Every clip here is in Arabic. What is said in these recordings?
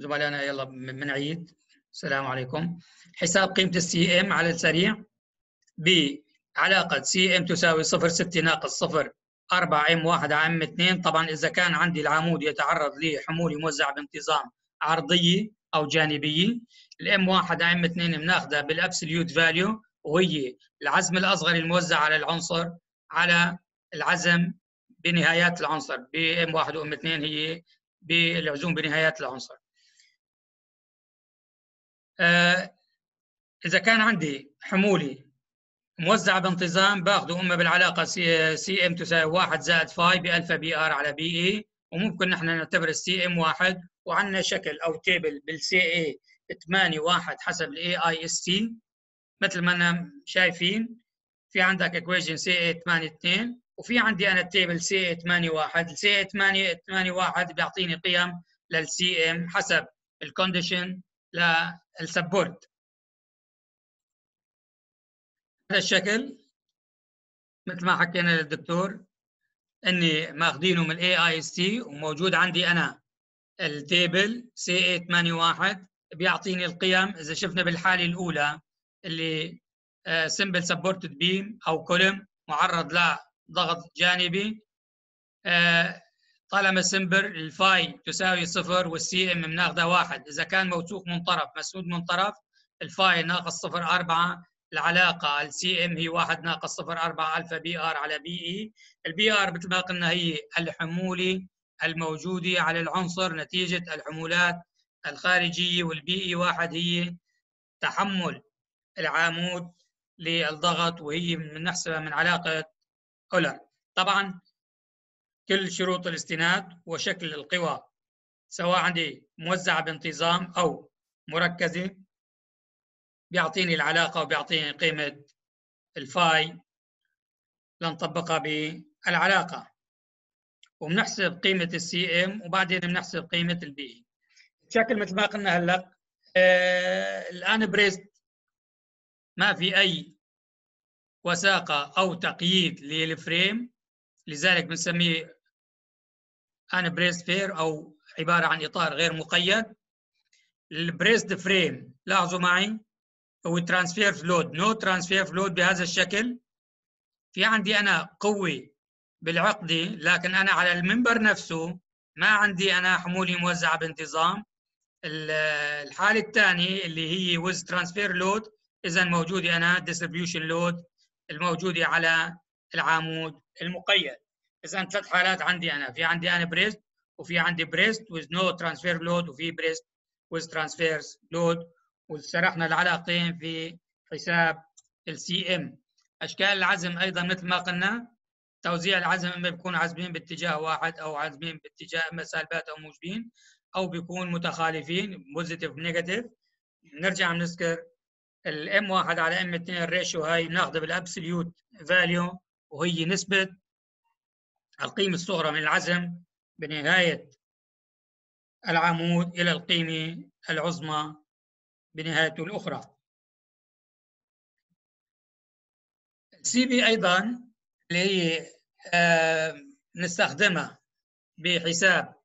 زملائنا يلا بنعيد السلام عليكم. حساب قيمة السي ام على السريع. بعلاقة CM تساوي 0.6 ناقص 0 4 M 1 على M 2 طبعا إذا كان عندي العمود يتعرض لحمولة موزعة بانتظام عرضية أو جانبية ال M 1 على M 2 بناخذها بال absolute value وهي العزم الأصغر الموزع على العنصر على العزم بنهايات العنصر. ب M 1 و M 2 هي بالعزوم بنهايات العنصر. إذا كان عندي حمولي موزعة بانتظام باخذه اما بالعلاقة C, M تساوي 1 زائد phi ب alpha PR على PE وممكن نحن نعتبر ال CM 1 وعندنا شكل أو table بال CA 8 1 حسب ال AISC مثل ما أنا شايفين في عندك equation CA 8 2 وفي عندي أنا ال table CA 8 1 ال CA 8 8 1 بيعطيني قيم لل CM حسب ال condition لل support هذا الشكل مثل ما حكينا للدكتور إني ماخذينه من ال AISC وموجود عندي أنا ال table CA 81 بيعطيني القيم إذا شفنا بالحالة الأولى اللي simple supported beam أو column معرض لضغط جانبي آه، طالما simple ال phi تساوي صفر وال CM بناخذها واحد. إذا كان موثوق من طرف مسدود من طرف ال phi ناقص صفر أربعة العلاقة ال CM هي واحد ناقص صفر أربعة alpha PR على PE. ال PR مثل ما قلنا هي الحمولة الموجودة على العنصر نتيجة الحمولات الخارجية وال PE واحد هي تحمل العمود للضغط وهي بنحسبها من علاقة أولر. طبعا كل شروط الاستناد وشكل القوى سواء عندي موزعة بانتظام أو مركزة بيعطيني العلاقة وبيعطيني قيمة ال phi لنطبقها بالعلاقة. وبنحسب قيمة ال CM وبعدين بنحسب قيمة ال B بشكل مثل ما قلنا هلأ آه الآن braced ما في أي وثاقة أو تقييد لل frame لذلك بنسميه unbraced frame أو عبارة عن إطار غير مقيد. ال braced frame لاحظوا معي؟ هو transverse load no transverse load بهذا الشكل. في عندي أنا قوة بالعقده لكن أنا على ال member نفسه ما عندي أنا حمولي موزعة بانتظام. الحالة الثانية اللي هي with transverse load اذا موجودة أنا distribution load الموجودة على العمود المقيد. إذا ثلاث حالات عندي أنا. في عندي أنا braced وفي عندي braced with no transverse load وفي braced with transverse load. وشرحنا العلاقتين في حساب ال CM أشكال العزم أيضا مثل ما قلنا توزيع العزم إما بيكون عزمين باتجاه واحد أو عزمين باتجاه إما سالبات أو موجبين أو بيكون متخالفين positive negative نرجع نذكر ال M واحد على M 2 ال ratio هاي بناخذها بال absolute value وهي نسبة القيمة الصغرى من العزم بنهاية العمود إلى القيمة العظمى بنهايته الأخرى. CB أيضا اللي هي نستخدمها بحساب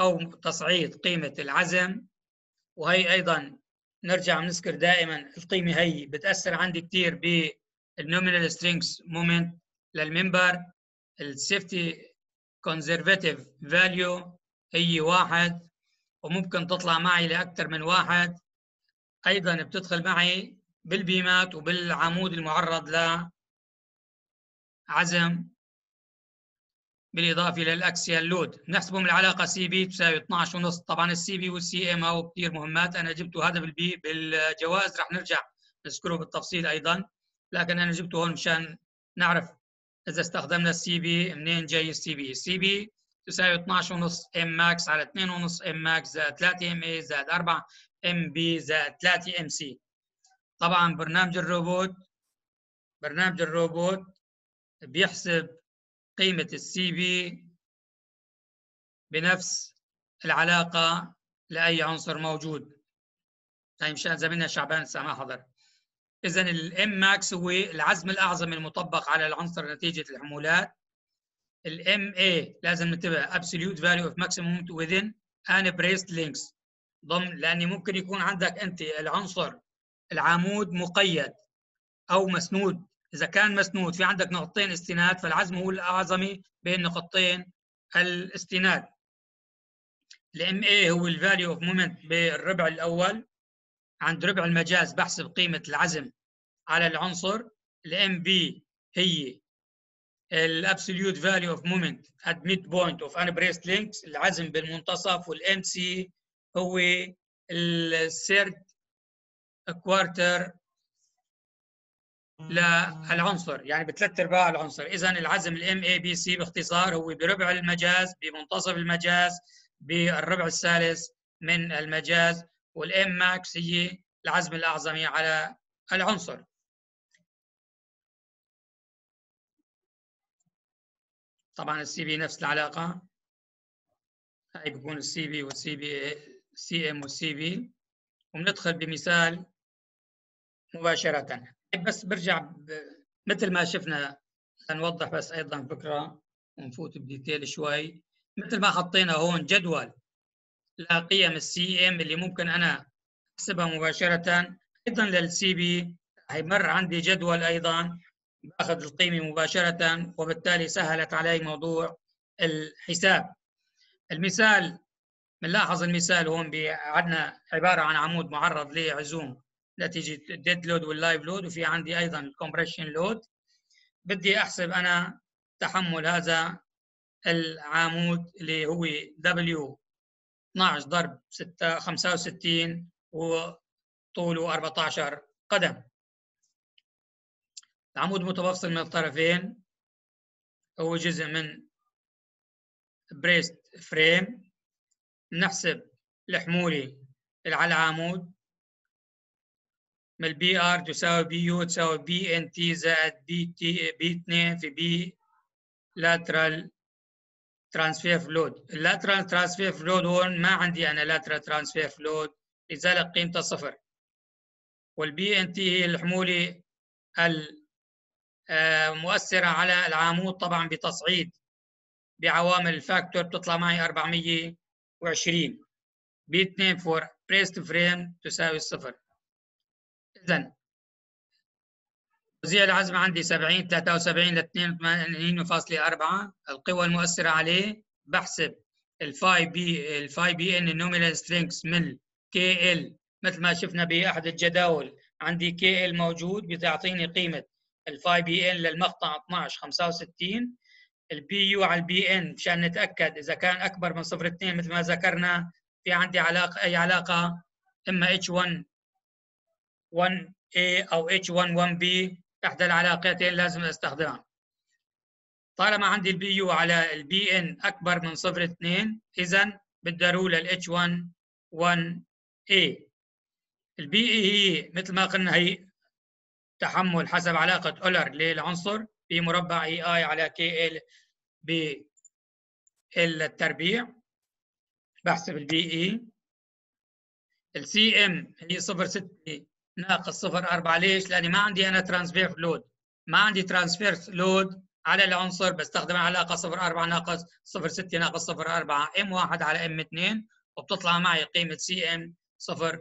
أو تصعيد قيمة العزم وهي أيضا نرجع نذكر دائما القيمة هي بتأثر عندي كثير بال nominal strength moment لل member. ال safety conservative value هي واحد وممكن تطلع معي لأكثر من واحد. أيضا بتدخل معي بالبيمات وبالعمود المعرض لعزم بالإضافة لل axial load. نحسبه من العلاقة CB تساوي 12 ونص. طبعا ال CB وال CM هو كثير مهمات. أنا جبته هذا بالبي بالجواز. رح نرجع نذكره بالتفصيل أيضا. لكن أنا جبته هون مشان نعرف إذا استخدمنا ال CB منين جاي ال CB ال CB تساوي 12 ونص M max على 2 ونص M max زائد 3 MA زائد 4 MB زائد 3 MC طبعا برنامج الروبوت برنامج الروبوت بيحسب قيمة ال CB بنفس العلاقة لأي عنصر موجود. هاي مشان زميلنا شعبان ما حضر اذا ال M max هو العزم الأعظم المطبق على العنصر نتيجة الحمولات. ال MA لازم ننتبه absolute value of maximum within unbraced length. ضمن لاني ممكن يكون عندك أنت العنصر العمود مقيد أو مسنود. إذا كان مسنود في عندك نقطتين استناد فالعزم هو الاعظمي بين نقطتين الاستناد. ال MA هو ال value of moment بالربع الأول. عند ربع المجاز بحسب قيمه العزم على العنصر. ال MB هي ال absolute value of moment at mid point of unbraced length العزم بالمنتصف وال MC هو ال third quarter للعنصر. يعني بثلاث أرباع العنصر. إذا العزم ال M A B C باختصار هو بربع المجاز بمنتصف المجاز بالربع الثالث من المجاز. وال M max هي العزم الاعظمي على العنصر. طبعا ال CB نفس العلاقة. هاي بيكون ال CB وال CB CM وال CB وبندخل بمثال مباشرة. بس برجع. مثل ما شفنا نوضح بس أيضا فكرة ونفوت ب detail شوي. مثل ما حطينا هون جدول لقيم ال CM اللي ممكن أنا أحسبها مباشرة. أيضا لل CB هيمر عندي جدول أيضا باخذ القيمة مباشرة وبالتالي سهلت علي موضوع الحساب. المثال بنلاحظ المثال هون عندنا عبارة عن عمود معرض لعزوم. نتيجه ال dead load وال live load وفي عندي أيضا ال compression load بدي أحسب أنا تحمل هذا العمود اللي هو W. 12 ضرب 6 65 وطوله 14 قدم. العمود متوصل من الطرفين هو جزء من بريست فريم نحسب الحمولة اللي على العمود. من ال Pr تساوي Pu تساوي Pnt زائد PT B 2 في P lateral transfer load ال lateral transfer load هون ما عندي أنا. lateral transfer load لذلك قيمته صفر. وال Pnt هي الحموله المؤثره على العمود طبعا بتصعيد. بعوامل ال factor بتطلع معي 420 B 2 for braced frame تساوي الصفر اذا توزيع العزم عندي 70 73 ل 82.4 القوى المؤثرة عليه بحسب ال phi P ال phi Pn ال nominal strength من KL مثل ما شفنا بأحد الجداول. عندي KL موجود بتعطيني قيمة ال phi Pn للمقطع 12 65 ال Pu على ال Pn مشان نتأكد إذا كان أكبر من 0.2 مثل ما ذكرنا. في عندي علاقة أي علاقة؟ إما H 1 1A أو H11B إحدى العلاقتين لازم أستخدمها. طالما عندي ال Pu على ال Pn أكبر من صفر 2 اذا بدي أروح لل H 1 1 a. ال Pe هي مثل ما قلنا هي تحمل حسب علاقة أويلر للعنصر باي مربع EI على KL بالتربيع. بحسب ال Pe ال CM هي 0.6 ناقص صفر أربعة. ليش؟ لأني ما عندي أنا transverse load ما عندي transverse load على العنصر بستخدم علاقة صفر أربعة ناقص صفر ستة ناقص صفر أربعة. M واحد على M اثنين وبتطلع معي قيمة CM صفر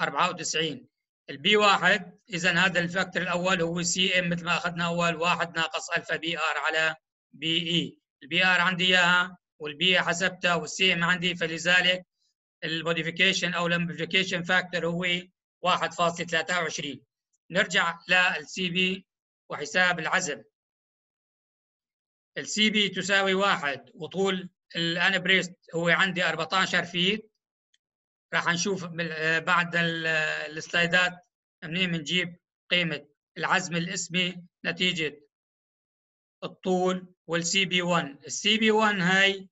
أربعة وتسعين. ال B واحد إذا هذا ال factor الأول هو CM مثل ما أخذنا أول واحد ناقص ألفا Pr على Pe ال Pr عندي إياها وال P حسبتها وال Cm عندي فلذلك ال modification أو ال amplification factor هو 1.23 نرجع لل Cb وحساب العزم. ال Cb تساوي واحد وطول ال unbraced هو عندي 14 feet راح نشوف بعد السلايدات منين بنجيب قيمة العزم الاسمي نتيجة الطول وال Cb 1 ال Cb 1 هاي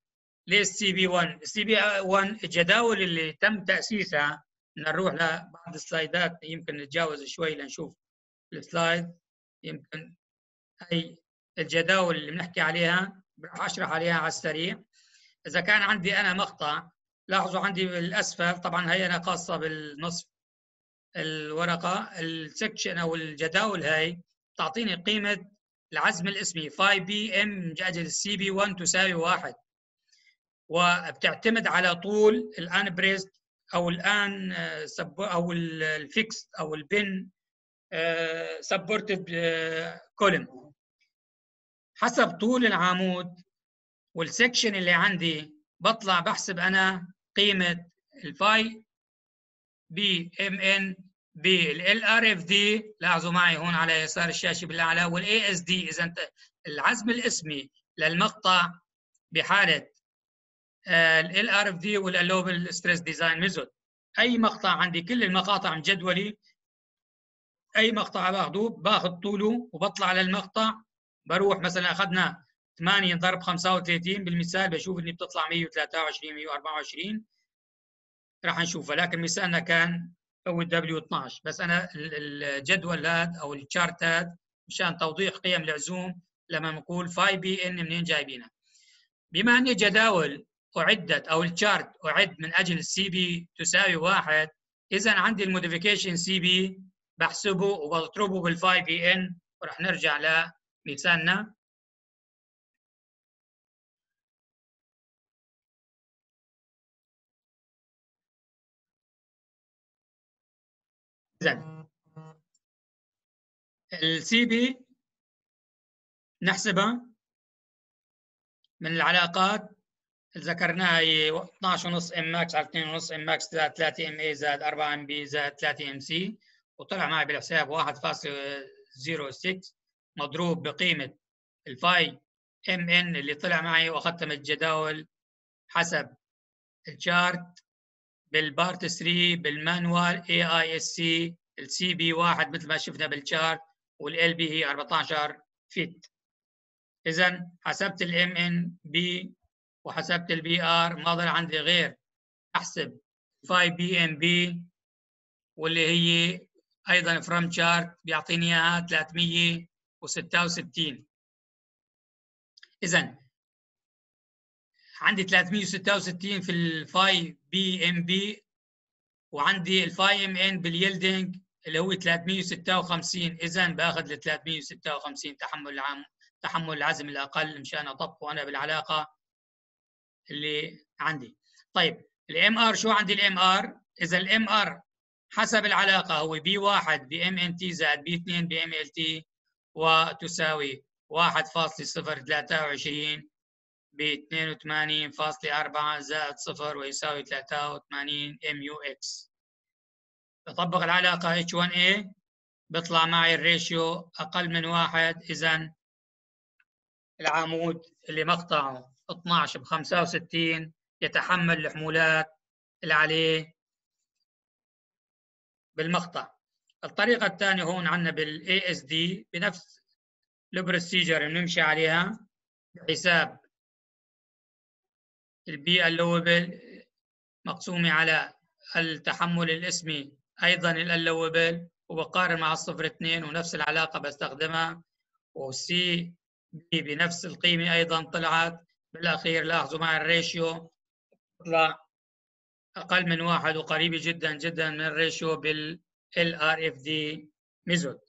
ليه ال Cb 1 ال Cb 1 الجداول اللي تم تأسيسها نروح لبعض السلايدات يمكن نتجاوز شوي لنشوف ال slide. يمكن هي الجداول اللي بنحكي عليها راح اشرح عليها على السريع. إذا كان عندي أنا مقطع لاحظوا عندي بالأسفل طبعا هي أنا خاصة بالنصف الورقة ال section أو الجداول هاي تعطيني قيمة العزم الاسمي phi b Mn أجل ال Cb 1 تساوي واحد. وبتعتمد على طول ال unbraced أو الآن أو الفيكس أو ال pin supported column حسب طول العمود وال section اللي عندي بطلع بحسب أنا قيمة ال phi b Mn بال LRFD لاحظوا معي هون على يسار الشاشة بالأعلى وال ASD إذا العزم الاسمي للمقطع بحالة LRFD وال allowable stress design method أي مقطع عندي كل المقاطع من جدولي أي مقطع باخذه باخذ طوله وبطلع على المقطع بروح مثلا أخذنا 8 ضرب 35 بالمثال بشوف إني بتطلع 123 124 راح نشوفها لكن مثالنا كان هو ال W 12 بس أنا الجدول هذا أو ال chart هذا مشان توضيح قيم العزوم لما نقول phi b Mn منين جايبينها بما أني جداول أعدت أو ال chart أعد من أجل ال Cb تساوي واحد. اذا عندي ال modification Cb بحسبه وبضربه بال phi b Mn ورح نرجع لمثالنا اذا ال Cb نحسبها من العلاقات اللي ذكرناها هي 12.5 M max على 2.5 M max زائد 3 MA زائد 4 MB زائد 3 MC. وطلع معي بالحساب 1.06 مضروب بقيمة ال phi Mn اللي طلع معي واخذتها من الجداول حسب ال chart بال part 3 بال manual AISC ال Cb واحد مثل ما شفنا بال chart وال Lb هي 14 feet. اذا حسبت ال Mnb وحسبت ال Pr ما ضل عندي غير. أحسب phi b Mp واللي هي أيضا from chart بيعطيني إياها 366 اذا عندي 366 في ال phi b Mp وعندي ال phi Mn بال yielding اللي هو 356 اذا بأخذ ال 356 تحمل العام تحمل العزم الأقل مشان اطبقه أنا بالعلاقة. اللي عندي. طيب ال Mr شو عندي؟ ال Mr إذا ال Mr حسب العلاقة هو B 1 ب Mnt زائد B 2 ب Mlt وتساوي 1.023 ب 82.4 زائد 0 ويساوي 83 Mux. بطبق العلاقة H1A بيطلع معي ال ratio أقل من واحد إذا العمود اللي مقطعه 12 ب 65 يتحمل الحمولات اللي عليه بالمقطع الطريقة الثانية هون عندنا بال ASD بنفس ال procedure اللي بنمشي عليها بحساب ال P allowable مقسومة على التحمل الاسمي أيضا ال allowable وبقارن مع الصفر اثنين ونفس العلاقة بستخدمها و Cb بنفس القيمة أيضا طلعت بالأخير لاحظوا مع ال ratio. طلع أقل من واحد وقريبه جدا جدا من ال ratio بال D method.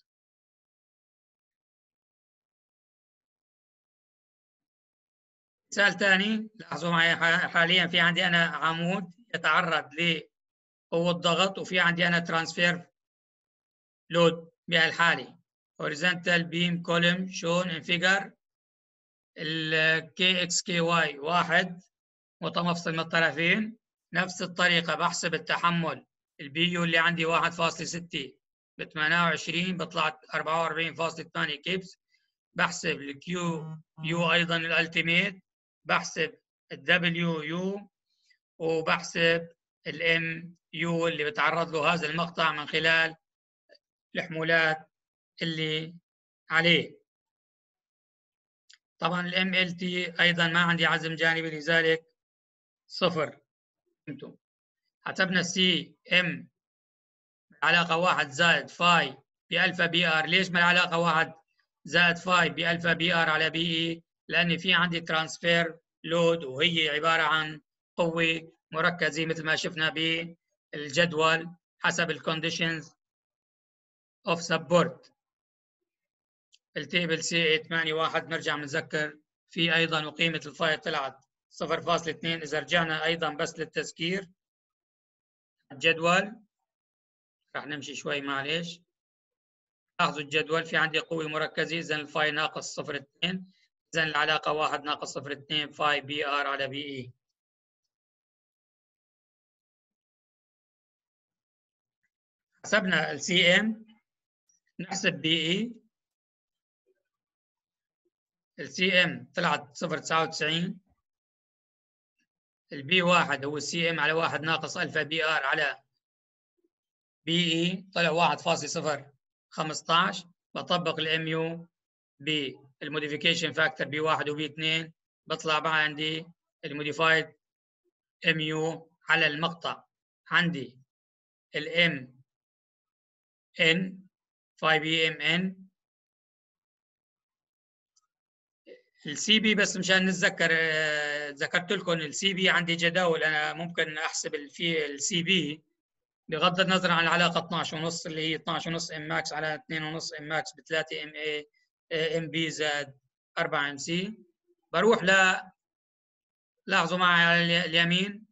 مثال ثاني لاحظوا معي حاليا في عندي أنا عمود يتعرض قوة ضغط وفي عندي أنا transverse load بهالحالة. Horizontal beam column shown in figure ال KX KY واحد متمفصل من الطرفين نفس الطريقة بحسب التحمل. ال Pu اللي عندي 1.6 ب 28 بطلع 44.8 kips. بحسب ال Qu أيضا ال ultimate بحسب الدبليو يو وبحسب ال Mu اللي بتعرض له هذا المقطع من خلال الحمولات اللي عليه. طبعا ال Mlt أيضا ما عندي عزم جانبي لذلك صفر. حسبنا Cm علاقه واحد زائد phi ب alpha Pr. ليش ما العلاقة واحد زائد phi ب alpha Pr على Pe؟ لأن في عندي transverse load وهي عبارة عن قوة مركزة مثل ما شفنا بالجدول حسب ال conditions of support ال table C 81 نرجع نذكر في أيضا وقيمة ال phi طلعت 0.2 إذا رجعنا أيضا بس للتذكير الجدول. راح نمشي شوي معلش لاحظوا الجدول في عندي قوة مركزة. إذا ال phi ناقص صفر اثنين. إذا العلاقة واحد ناقص صفر اثنين. phi Pr على Pe. حسبنا ال Cm نحسب Pe. ال Cm طلعت 0.99 ال B واحد هو ال Cm على واحد ناقص alpha Pr على Pe. طلع 1.015 بطبق ال Mu بال modification factor B واحد و B اثنين. بطلع بقى عندي ال modified Mu على المقطع. عندي ال Mn phi b Mn. ال C b بس مشان نتذكر آه، ذكرت لكم ال Cb عندي جداول. أنا ممكن أحسب في ال Cb بغض النظر عن العلاقة 12 ونص اللي هي 12 ونص M max على 2 ونص M max ب 3 MA MB زائد 4 MC. بروح ل لاحظوا معي على اليمين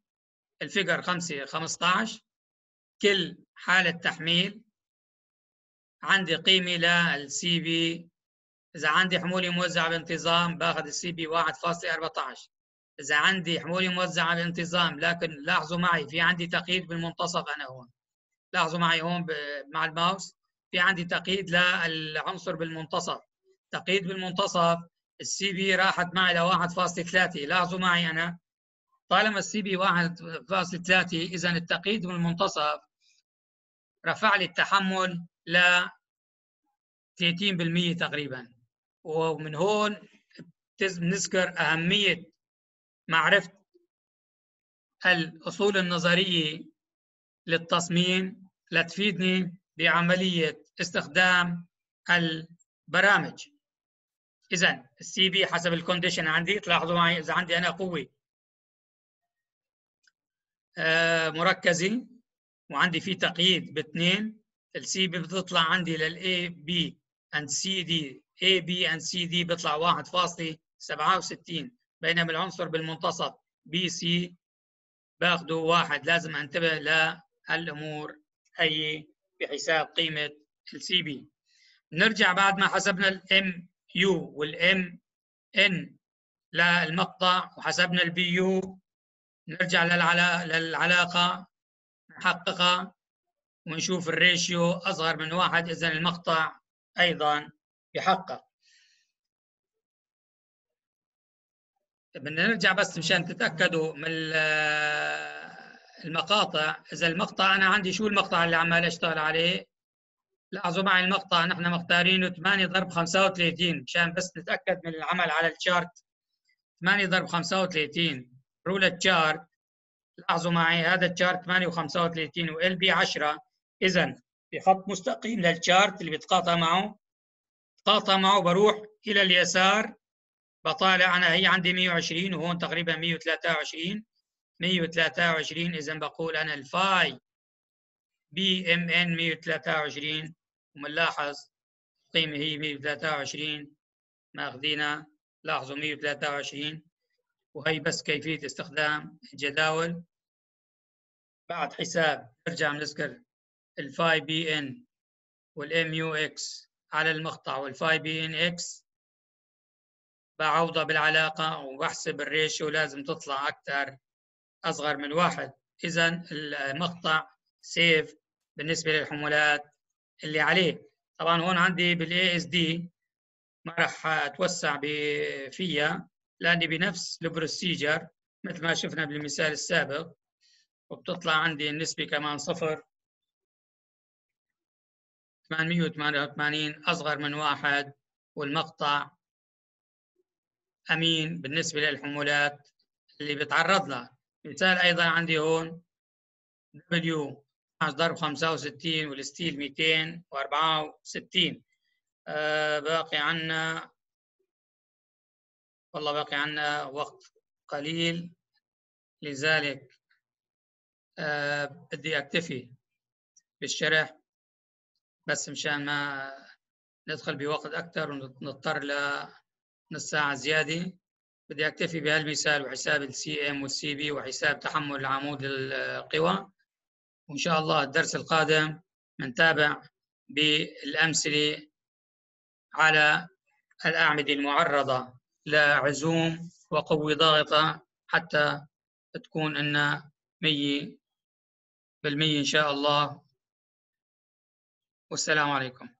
ال figure 5 15 كل حالة تحميل عندي قيمة لل Cb إذا عندي حموله موزعه بانتظام باخذ ال Cb 1.14 إذا عندي حموله موزعه بانتظام لكن لاحظوا معي في عندي تقييد بالمنتصف أنا هون. لاحظوا معي هون مع الماوس في عندي تقييد للعنصر بالمنتصف. تقييد بالمنتصف ال Cb راحت معي ل 1.3 لاحظوا معي أنا طالما ال Cb 1.3 إذا التقييد بالمنتصف رفع لي التحمل ل 30% تقريبا. ومن هون نذكر أهمية معرفة الأصول النظرية للتصميم لتفيدني بعملية استخدام البرامج. إذا ال Cb حسب ال condition عندي تلاحظوا معي إذا عندي أنا قوة آه، مركزة وعندي في تقييد باثنين ال Cb بتطلع عندي لل A B and C D A B and C D بيطلع 1.67 بينما العنصر بالمنتصف B C باخده واحد. لازم أنتبه لهالأمور هي بحساب قيمة ال Cb نرجع بعد ما حسبنا ال Mu وال Mn للمقطع وحسبنا ال Pu نرجع للعلاقة نحققها ونشوف ال ratio أصغر من واحد اذا المقطع أيضا يحقق بدنا نرجع بس مشان تتأكدوا من المقاطع. إذا المقطع أنا عندي شو المقطع اللي عمال أشتغل عليه؟ لاحظوا معي المقطع. نحن مختارينه 8 ضرب 35 مشان بس نتأكد من العمل على ال chart. 8 ضرب 35 رول ال chart. لاحظوا معي. هذا ال chart 8 و35 وال B 10 اذا في خط مستقيم لل chart اللي بيتقاطع معه. قاطع معه بروح إلى اليسار. بطالع أنا هي عندي 120 وهون تقريبا 123 123 إذا بقول أنا ال phi. b Mn 123 ومنلاحظ القيمة هي 123 ماخذينها. لاحظوا 123 وهي بس كيفية استخدام الجداول. بعد حساب نرجع نذكر ال phi Pn وال Mux. على المقطع وال phi b Mnx. بعوضها بالعلاقة وبحسب ال ratio لازم تطلع أكثر أصغر من واحد. إذا المقطع safe بالنسبة للحمولات اللي عليه. طبعا هون عندي بال ASD ما راح أتوسع فيها لأني بنفس ال procedure مثل ما شفنا بالمثال السابق وبتطلع عندي النسبة كمان صفر. 888 أصغر من واحد والمقطع أمين بالنسبة للحمولات اللي بتعرض لها. مثال أيضا عندي هون W 12 ضرب 65 والستيل 264 آه باقي عنا والله باقي عنا وقت قليل لذلك آه بدي أكتفي بالشرح. بس مشان ما ندخل بوقت أكثر ونضطر لنص ساعة زيادة بدي أكتفي بهالمثال وحساب ال Cm وال Cb وحساب تحمل عمود القوى وإن شاء الله الدرس القادم نتابع بالأمثلة على الأعمدة المعرضة لعزوم وقوة ضاغطة حتى تكون أن مية بالمية إن شاء الله. والسلام عليكم.